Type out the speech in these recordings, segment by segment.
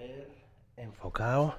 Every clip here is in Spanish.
ver, enfocado.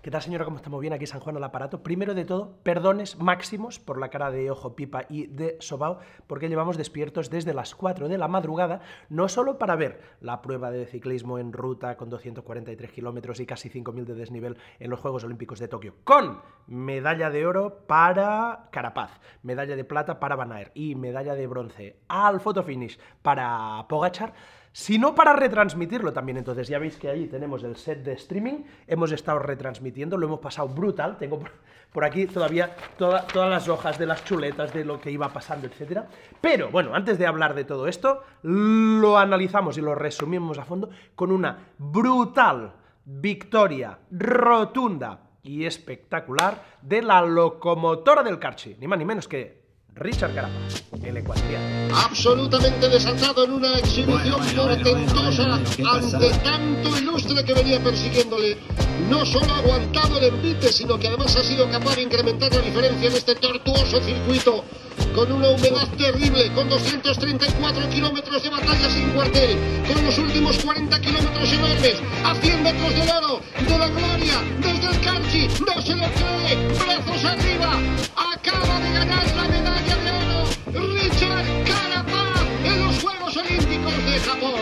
¿Qué tal, señora? ¿Cómo estamos? Bien, aquí San Juan al aparato. Primero de todo, perdones máximos por la cara de ojo pipa y de sobao, porque llevamos despiertos desde las 4 de la madrugada, no solo para ver la prueba de ciclismo en ruta con 243 kilómetros y casi 5.000 de desnivel en los Juegos Olímpicos de Tokio, con medalla de oro para Carapaz, medalla de plata para Van Aert y medalla de bronce al fotofinish para Pogachar, sino para retransmitirlo también. Entonces ya veis que ahí tenemos el set de streaming, hemos estado retransmitiendo, lo hemos pasado brutal, tengo por, aquí todavía toda- todas las hojas de las chuletas de lo que iba pasando, etc. Pero bueno, antes de hablar de todo esto, lo analizamos y lo resumimos a fondo con una brutal victoria rotunda y espectacular de la locomotora del Carchi, ni más ni menos que Richard Carapaz, el ecuatoriano. absolutamente desatado en una exhibición portentosa ante tanto ilustre que venía persiguiéndole. No solo ha aguantado el envite, sino que además ha sido capaz de incrementar la diferencia en este tortuoso circuito. Con una humedad terrible, con 234 kilómetros de batalla sin cuartel, con los últimos 40 kilómetros enormes, a 100 metros del oro, de la gloria, desde el Carchi, no se lo cree, brazos arriba, acaba de ganar la medalla de oro, Richard Carapaz en los Juegos Olímpicos de Japón.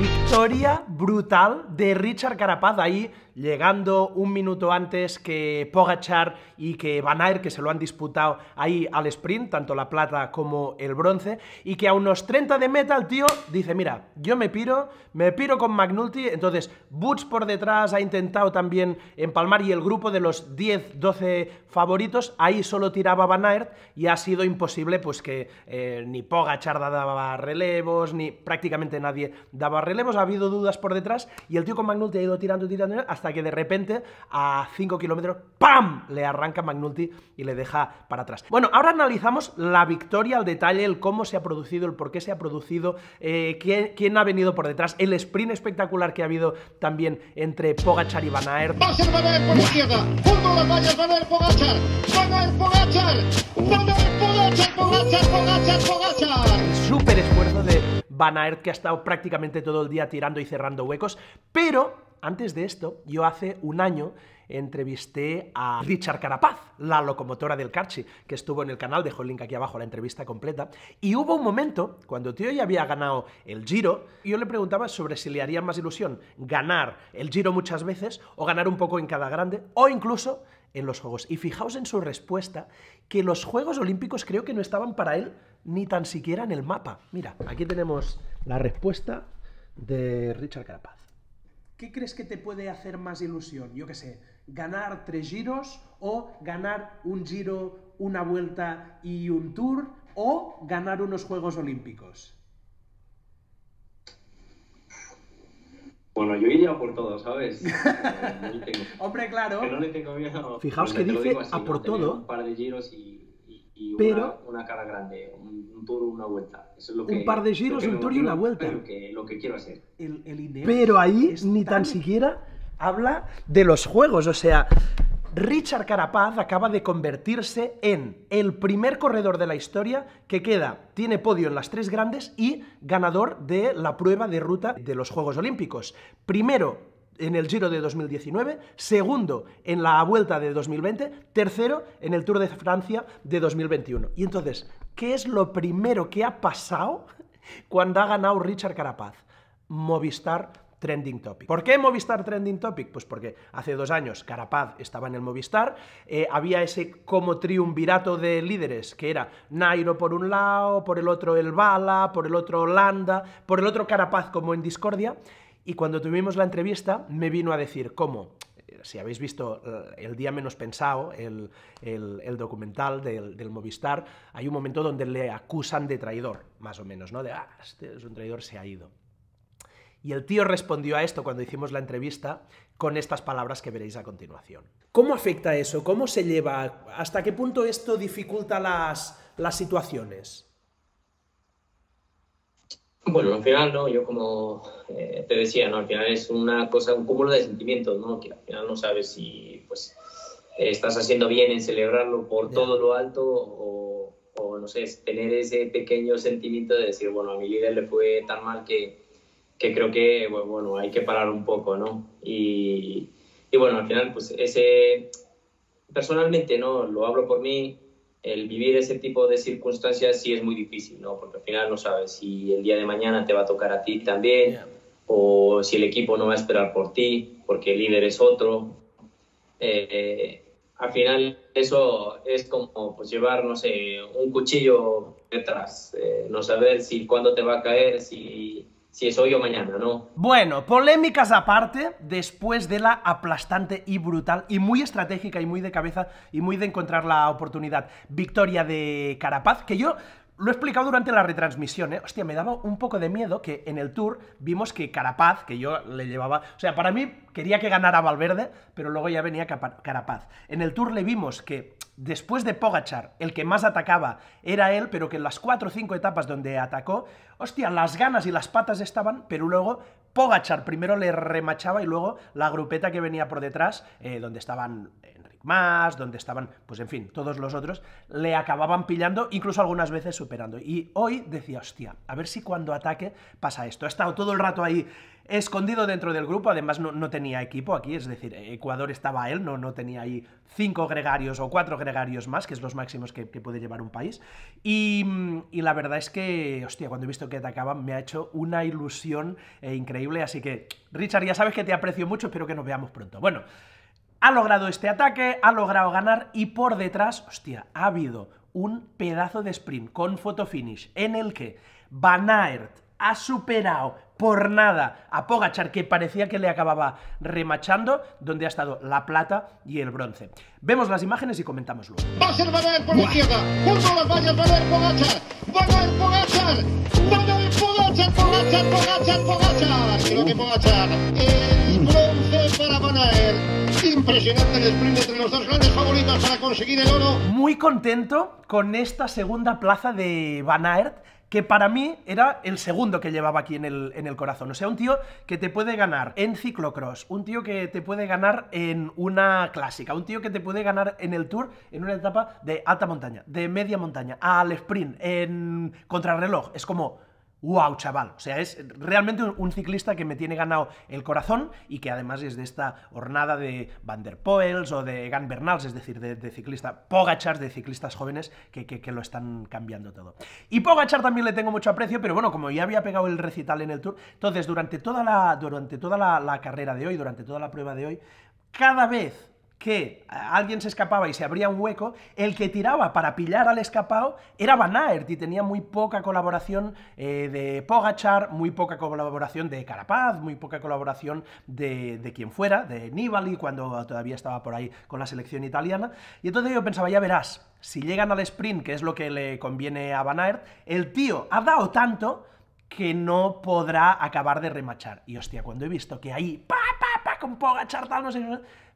Victoria brutal de Richard Carapaz ahí, llegando un minuto antes que Pogachar y que Van Aert, que se lo han disputado ahí al sprint, tanto la plata como el bronce, y que a unos 30 de meta el tío dice, mira, yo me piro, me piro con McNulty, entonces Boots por detrás ha intentado también empalmar y el grupo de los 10, 12 favoritos, ahí solo tiraba Van Aert y ha sido imposible pues que eh, ni Pogachar daba relevos, ni prácticamente nadie daba relevos, ha habido dudas por detrás y el tío con McNulty ha ido tirando, tirando, que de repente a 5 kilómetros, ¡pam! le arranca McNulty y le deja para atrás. Bueno, ahora analizamos la victoria al detalle, el cómo se ha producido, el por qué se ha producido, eh, quién, quién ha venido por detrás, el sprint espectacular que ha habido también entre Pogachar y Van Aert. Va a ser Van Aert por izquierda. Las vallas, Van Aert Pogachar. Van Aert Pogachar. Van Aert Pogachar, Pogachar, Pogachar, Pogachar. el súper esfuerzo de Van Aert que ha estado prácticamente todo el día tirando y cerrando huecos. Pero antes de esto, yo hace un año entrevisté a Richard Carapaz, la locomotora del Carchi, que estuvo en el canal, dejo el link aquí abajo, la entrevista completa. Y hubo un momento, cuando tío ya había ganado el Giro, yo le preguntaba sobre si le haría más ilusión ganar el Giro muchas veces, o ganar un poco en cada grande, o incluso en los Juegos. Y fijaos en su respuesta, que los Juegos Olímpicos creo que no estaban para él ni tan siquiera en el mapa. Mira, aquí tenemos la respuesta de Richard Carapaz. ¿Qué crees que te puede hacer más ilusión? Yo qué sé, ganar tres giros o ganar un giro, una vuelta y un tour o ganar unos Juegos Olímpicos. Bueno, yo iría por todo, ¿sabes? Eh, no le tengo- Hombre, claro. que no le tengo miedo. Fijaos que dice así, a por todo. Un par de giros y, y- y Pero- una, una cara grande, un, un tour, una vuelta. Eso es lo Un que, par de giros, un tour y una vuelta. Lo que, lo que quiero hacer. el, el INEM Pero ahí ni tan siquiera habla de los juegos. O sea, Richard Carapaz acaba de convertirse en el primer corredor de la historia que queda, tiene podio en las tres grandes y ganador de la prueba de ruta de los Juegos Olímpicos. Primero en el Giro de 2019, segundo en la Vuelta de 2020, tercero en el Tour de Francia de 2021. Y entonces, ¿qué es lo primero que ha pasado cuando ha ganado Richard Carapaz? Movistar Trending Topic. ¿Por qué Movistar Trending Topic? Pues porque hace dos años Carapaz estaba en el Movistar, eh, había ese como triunvirato de líderes, que era Nairo por un lado, por el otro el Bala, por el otro Holanda, por el otro Carapaz como en Discordia, y cuando tuvimos la entrevista me vino a decir cómo si habéis visto eh, El día menos pensado, el, el- documental del, del Movistar, hay un momento donde le acusan de traidor, más o menos, ¿no? De, ah, este es un traidor, se ha ido. Y el tío respondió a esto cuando hicimos la entrevista con estas palabras que veréis a continuación. ¿Cómo afecta eso? ¿Cómo se lleva? ¿Hasta qué punto esto dificulta las, las situaciones? Bueno, al final, ¿no? Yo como eh, te decía, ¿no? Al final es una cosa, un cúmulo de sentimientos, ¿no? Que al final no sabes si, pues, estás haciendo bien en celebrarlo por todo lo alto o, o, no sé, tener ese pequeño sentimiento de decir, bueno, a mi líder le fue tan mal que, que creo que, bueno, hay que parar un poco, ¿no? Y, y bueno, al final, pues ese, personalmente, ¿no? Lo hablo por mí, el vivir ese tipo de circunstancias sí es muy difícil, ¿no? Porque al final no sabes si el día de mañana te va a tocar a ti también, o si el equipo no va a esperar por ti, porque el líder es otro. Eh, al final eso es como pues, llevar, no sé, un cuchillo detrás, eh, no saber si cuándo te va a caer, si si es hoy mañana, ¿no? Bueno, polémicas aparte, después de la aplastante y brutal y muy estratégica y muy de cabeza y muy de encontrar la oportunidad victoria de Carapaz, que yo lo he explicado durante la retransmisión, ¿eh? Hostia, me daba un poco de miedo que en el Tour vimos que Carapaz, que yo le llevaba... O sea, para mí quería que ganara Valverde, pero luego ya venía Carapaz. En el Tour le vimos que después de Pogachar, el que más atacaba era él, pero que en las cuatro o cinco etapas donde atacó, hostia, las ganas y las patas estaban, pero luego Pogachar primero le remachaba y luego la grupeta que venía por detrás, eh, donde estaban más, donde estaban, pues en fin, todos los otros, le acababan pillando, incluso algunas veces superando. Y hoy decía, hostia, a ver si cuando ataque pasa esto. Ha estado todo el rato ahí escondido dentro del grupo, además no, tenía equipo aquí, es decir, Ecuador estaba él, no, no tenía ahí cinco gregarios o cuatro gregarios más, que es los máximos que, puede llevar un país. Y, la verdad es que, hostia, cuando he visto que atacaban me ha hecho una ilusión eh, increíble, así que, Richard, ya sabes que te aprecio mucho, espero que nos veamos pronto. Bueno, ha logrado este ataque, ha logrado ganar y por detrás, hostia, ha habido un pedazo de sprint con photo finish en el que Van Aert ha superado por nada a Pogachar, que parecía que le acababa remachando, donde ha estado la plata y el bronce. Vemos las imágenes y comentámoslo. Va a ser por la izquierda, Pogachar, Pogachar, Pogachar, Pogachar, Pogachar, Pogachar. Creo que Pogachar, el bronce para Van. Impresionante el sprint entre los dos grandes favoritos para conseguir el oro. Muy contento con esta segunda plaza de Van Aert que para mí era el segundo que llevaba aquí en el, en el, corazón. O sea, un tío que te puede ganar en ciclocross, un tío que te puede ganar en una clásica, un tío que te puede ganar en el Tour en una etapa de alta montaña, de media montaña, al sprint, en contrarreloj. Es como wow, chaval. O sea, es realmente un ciclista que me tiene ganado el corazón y que además es de esta hornada de Van der Poels o de Gan Bernals, es decir, de, ciclista Pogachar, de ciclistas jóvenes que, que, lo están cambiando todo. Y Pogachar también le tengo mucho aprecio, pero bueno, como ya había pegado el recital en el Tour, entonces durante toda la, durante toda la carrera de hoy, durante toda la prueba de hoy, cada vez que alguien se escapaba y se abría un hueco, el que tiraba para pillar al escapado era Van Aert y tenía muy poca colaboración eh, de Pogachar, muy poca colaboración de Carapaz, muy poca colaboración de, de, quien fuera, de Nibali cuando todavía estaba por ahí con la selección italiana. Y entonces yo pensaba, ya verás, si llegan al sprint, que es lo que le conviene a Van Aert, el tío ha dado tanto que no podrá acabar de remachar. Y hostia, cuando he visto que ahí, con Pogachar, tal, no sé,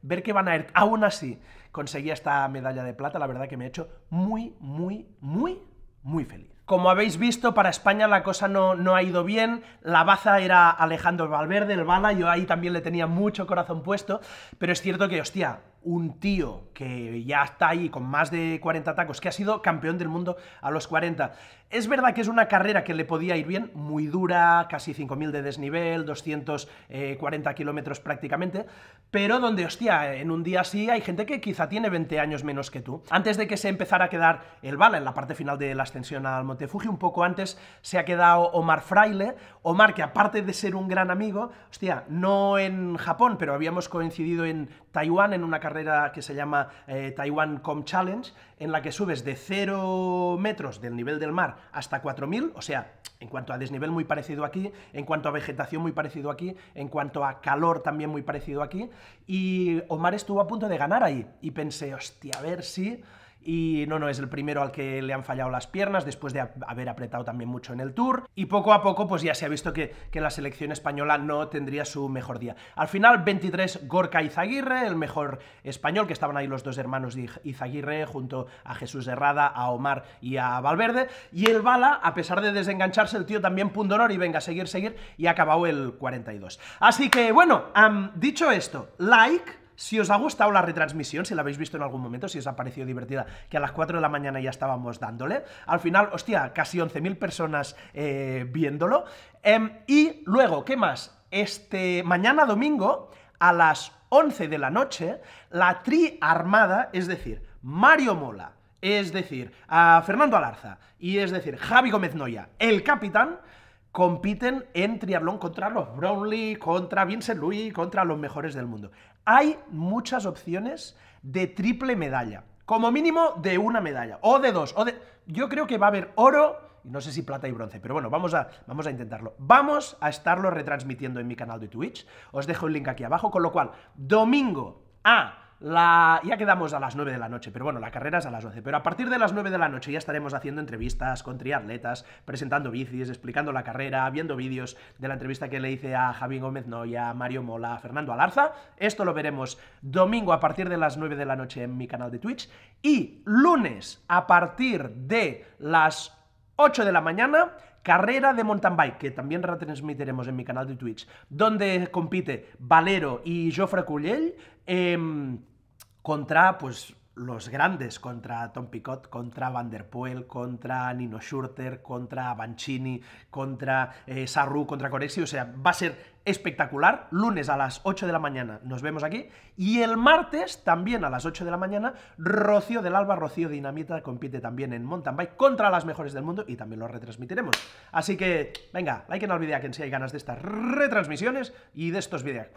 ver que Van Aert aún así conseguía esta medalla de plata, la verdad que me ha hecho muy, muy, muy, muy feliz. Como habéis visto, para España la cosa no, no, ha ido bien. La baza era Alejandro Valverde, el bala. Yo ahí también le tenía mucho corazón puesto. Pero es cierto que, hostia, un tío que ya está ahí con más de 40 tacos, que ha sido campeón del mundo a los 40. Es verdad que es una carrera que le podía ir bien, muy dura, casi 5.000 de desnivel, 240 kilómetros prácticamente, pero donde, hostia, en un día así hay gente que quizá tiene 20 años menos que tú. Antes de que se empezara a quedar el bala en la parte final de la ascensión al Monte Fuji, un poco antes se ha quedado Omar Fraile, Omar que aparte de ser un gran amigo, hostia, no en Japón, pero habíamos coincidido en Taiwán en una carrera que se llama eh, Taiwan Com Challenge, en la que subes de 0 metros del nivel del mar hasta 4.000, o sea, en cuanto a desnivel muy parecido aquí, en cuanto a vegetación muy parecido aquí, en cuanto a calor también muy parecido aquí, y Omar estuvo a punto de ganar ahí, y pensé, hostia, a ver si y no, no es el primero al que le han fallado las piernas después de haber apretado también mucho en el Tour y poco a poco pues ya se ha visto que, la selección española no tendría su mejor día. Al final 23 Gorka Izaguirre, el mejor español, que estaban ahí los dos hermanos de Izaguirre junto a Jesús Herrada, a Omar y a Valverde y el Bala, a pesar de desengancharse el tío también pundonor y venga, seguir, seguir y ha acabado el 42. Así que bueno, dicho esto, like Si os ha gustado la retransmisión, si la habéis visto en algún momento, si os ha parecido divertida, que a las 4 de la mañana ya estábamos dándole. Al final, hostia, casi 11.000 personas eh, viéndolo. Em, y luego, ¿qué más? Este mañana domingo, a las 11 de la noche, la Tri Armada, es decir, Mario Mola, es decir, Fernando Alarza y es decir, Javi Gómez Noya, el capitán, compiten en triatlón contra los Brownlee, contra Vincent Louis, contra los mejores del mundo. Hay muchas opciones de triple medalla, como mínimo de una medalla, o de dos, o de... Yo creo que va a haber oro, y no sé si plata y bronce, pero bueno, vamos a, vamos a intentarlo. Vamos a estarlo retransmitiendo en mi canal de Twitch, os dejo el link aquí abajo, con lo cual, domingo a la... Ya quedamos a las 9 de la noche, pero bueno, la carrera es a las 11. Pero a partir de las 9 de la noche ya estaremos haciendo entrevistas con triatletas, presentando bicis, explicando la carrera, viendo vídeos de la entrevista que le hice a Javi Gómez Noya, Mario Mola, Fernando Alarza. Esto lo veremos domingo a partir de las 9 de la noche en mi canal de Twitch. Y lunes a partir de las 8 de la mañana carrera de mountain bike, que también retransmitiremos en mi canal de Twitch, donde compite Valero y Joffre Cullell. Em, contra, pues, los grandes, contra Tom Picot, contra Van der Poel, contra Nino Schurter, contra Banchini, contra eh, Sarru, contra Corexi, o sea, va a ser espectacular. Lunes a las 8 de la mañana nos vemos aquí. Y el martes, también a las 8 de la mañana, Rocío del Alba, Rocío Dinamita, compite también en mountain bike contra las mejores del mundo y también lo retransmitiremos. Así que, venga, like en el vídeo a quien si hay ganas de estas retransmisiones y de estos vídeos.